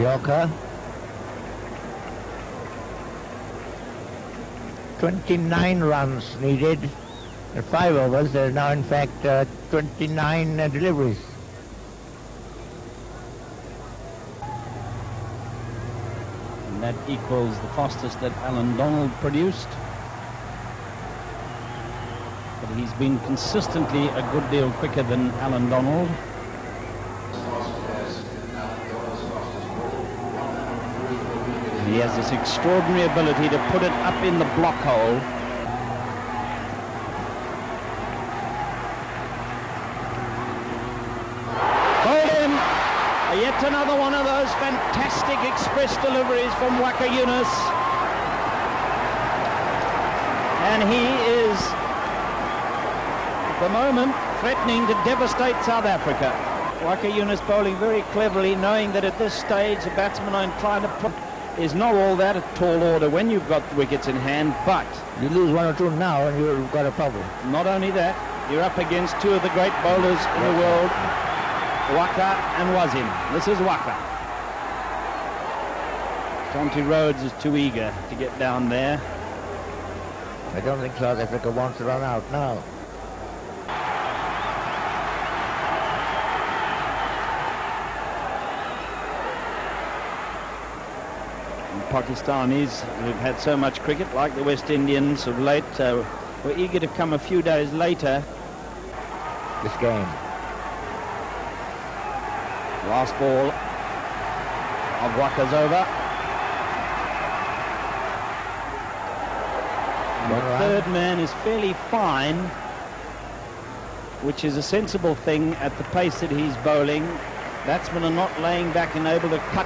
Yorker. 29 runs needed. Five overs, there are now in fact uh, 29 uh, deliveries. And that equals the fastest that Allan Donald produced. But he's been consistently a good deal quicker than Allan Donald. He has this extraordinary ability to put it up in the block hole. Hold him! Yet another one of those fantastic express deliveries from Waqar Younis. And he is, at the moment, threatening to devastate South Africa. Waqar Younis bowling very cleverly, knowing that at this stage the batsmen are inclined to put is not all that a tall order when you've got wickets in hand, but You lose one or two now and you've got a problem. not only that, you're up against two of the great bowlers in the world, Waqar and Wasim. This is Waqar. Jonty Rhodes is too eager to get down there. I don't think South Africa wants to run out now. And Pakistanis who've had so much cricket, like the West Indians of late, uh, were eager to come a few days later. This game. Last ball of Waqar's over. The run. third man is fairly fine, which is a sensible thing at the pace that he's bowling. Batsmen are not laying back and able to cut